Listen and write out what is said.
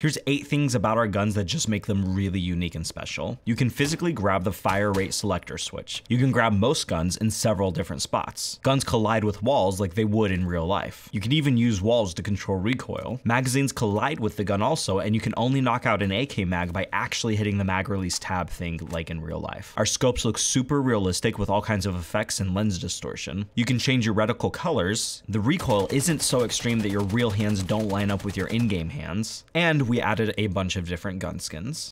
Here's 8 things about our guns that just make them really unique and special. You can physically grab the fire rate selector switch. You can grab most guns in several different spots. Guns collide with walls like they would in real life. You can even use walls to control recoil. Magazines collide with the gun also, and you can only knock out an AK mag by actually hitting the mag release tab thing like in real life. Our scopes look super realistic with all kinds of effects and lens distortion. You can change your reticle colors. The recoil isn't so extreme that your real hands don't line up with your in-game hands. And we added a bunch of different gun skins.